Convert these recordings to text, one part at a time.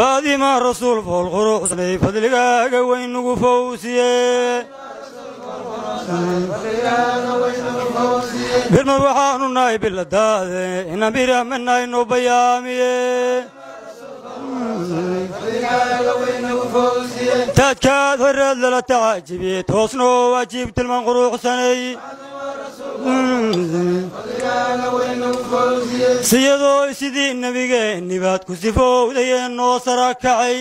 فادي ما رسول فالغروب سمي فضلك وين نغفوسي بيرنا روحانو ناي بلداد أنا بيرا من ناي نو بيامي. تاج كاثر الذل التعجبي توصنو واجبت المنغروح سني. Siyadoo sidii nebigeenni baad ku sifowdayeen noo sara kacay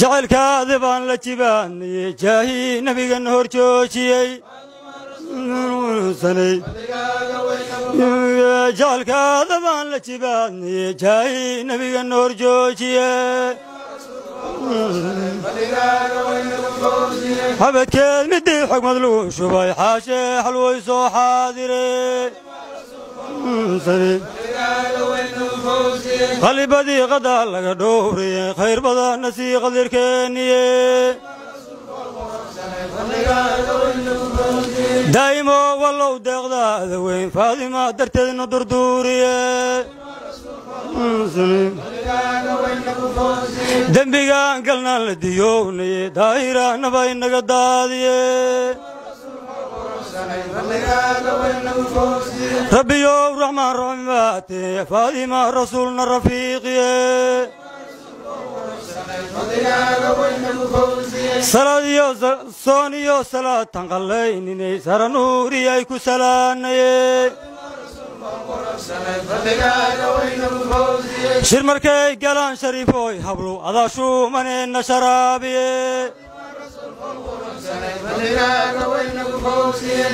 jacaylkaadi baan la jibaanayey jaahii nebigana hor joojiyey jacaylkaada baan la jibaanayey jaahii nebigana hor joojiye حبكين مدي حق مدلو شباي حاشي حلوي سو حاضري. خلي بدي غدا لك دوري. خير بدا نسي غدير كيني. دايما والله دغدا وين فاضي ما درتنا دردوري dembigaan galnaan la diyownaye daahirahnaba inaga daadiye rabbiyow raxmaan raximaate faadima rasuulna rafiiqiye soon iyo salaad tanqallayninay sara nuuriyay ku salaanaye shariifooy hablow adaa shuumaneenna sharaabiye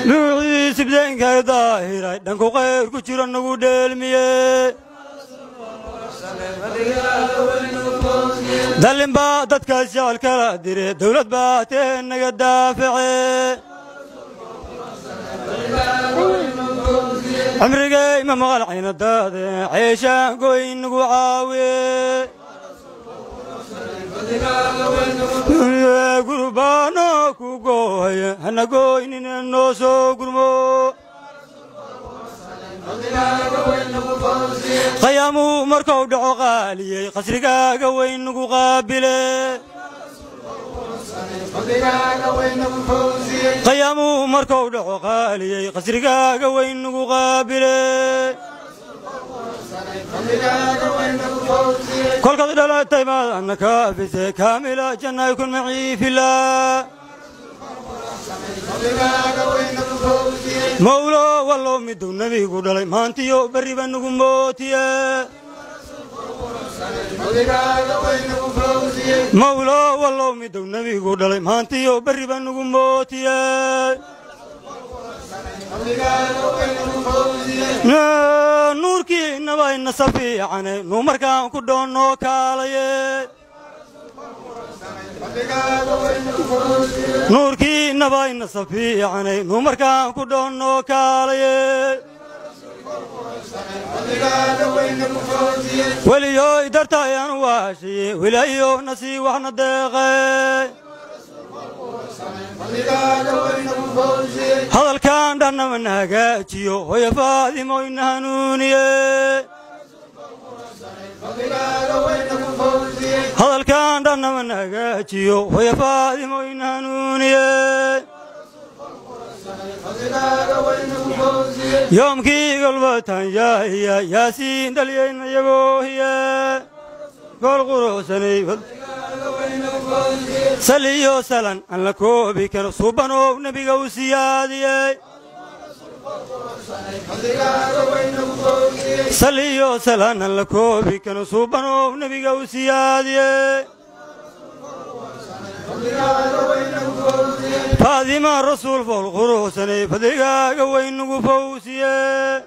nuucii sibdeenkay daahiray dhanku qayr ku jiro nagu dheelmiye dallin baa dadkaas jecel kala dire dawlad baa tee naga daaface cimrigay ma maqal caynadaade ceeshaan goy nagu caawiye gurbaano ku goohaya hana gooynina noo soo gurmo qayaamuu markuu dhaco qaaliyey qasrigaaga qayaamuu markuu dhaco qaaliyey qasrigaaga weyn nagu qaabile kolkaad dhalatay maadana kaafise kaamila jannay kun maciifila mawlo wallow miduu nebigu dhalay maantiyo berriba nagu mootiye mawlo wallow miduu nebigu dhalay maantiyo berriba nagu mootiye nuurkii nabayna safiicane nuu markaan ku dhoonnoo kaalaye. Nuurkii nabayna safiicane nuu markaan ku dhoonnoo kaalaye weliyoy darta ayaan waashaye wilaayo nasii waxna deeqe hadalkan dhannamana hagaajiyo hoya faadimoyna hanuuniye. Hadalkan dhannamana hagaajiyo hoya faadimoyna hanuuniye yoomkii golbatan yaahiya yaasiin dhalyayna yagoohiye gool quruxsanay saliyo salan aan la koobi karo suubanow nebiga u siyaadiyey saliyo salan aan la koobi karo suubanow nebiga u siyaadiyey فاطمة الرسول فالقروسني فذيقا قوي النقفوسيه